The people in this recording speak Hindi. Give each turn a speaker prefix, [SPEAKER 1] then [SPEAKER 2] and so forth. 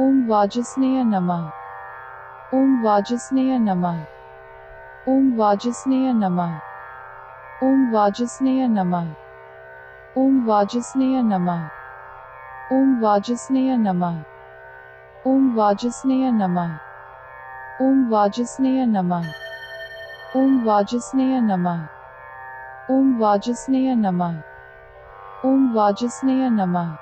[SPEAKER 1] ओम वाजस्नेय नमः ओम वाजस्नेय नमः ओम वाजस्नेय नमः ओम वाजस्नेय नमः ओम वाजस्नेय नमः ओम वाजस्नेय नमः ओम वाजस्नेय नमः ओम वाजस्नेय नमः ओम वाजस्नेय नमः ओम वाजस्नेय नमः ओम वाजस्नेय नमः